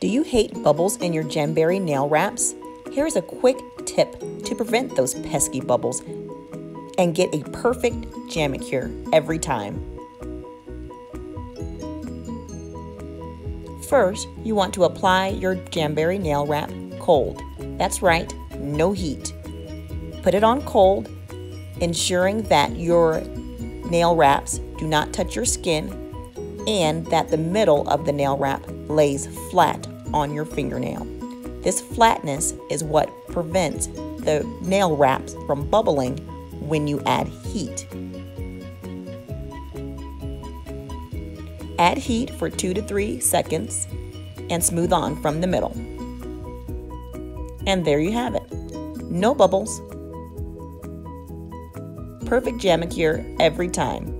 Do you hate bubbles in your Jamberry nail wraps? Here's a quick tip to prevent those pesky bubbles and get a perfect Jamacure every time. First, you want to apply your Jamberry nail wrap cold. That's right, no heat. Put it on cold, ensuring that your nail wraps do not touch your skin and that the middle of the nail wrap lays flat on your fingernail. This flatness is what prevents the nail wraps from bubbling when you add heat. Add heat for 2 to 3 seconds and smooth on from the middle. And there you have it. No bubbles. Perfect Jamacure every time.